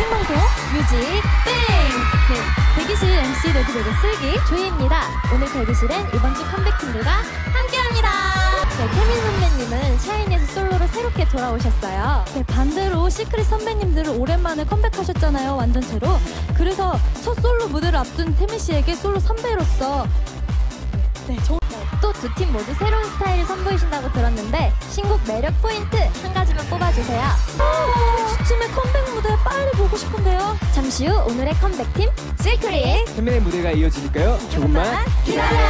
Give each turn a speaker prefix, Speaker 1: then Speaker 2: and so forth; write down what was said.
Speaker 1: 생방송 뮤직 뱅! 네, 대기실 MC 레드벨벳 슬기 조이입니다. 오늘 대기실엔 이번 주 컴백팀들과 함께합니다. 네, 태민 선배님은 샤이니에서 솔로로 새롭게 돌아오셨어요. 네, 반대로 시크릿 선배님들은 오랜만에 컴백하셨잖아요, 완전체로. 그래서 첫 솔로 무대를 앞둔 태민 씨에게 솔로 선배로서 네, 또 두 팀 모두 새로운 스타일을 선보이신다고 들었는데 신곡 매력 포인트 한 가지만 뽑아주세요. 싶은데요. 잠시 후 오늘의 컴백팀 시크릿
Speaker 2: 태민의 무대가 이어지니까요. 조금만
Speaker 1: 기다려.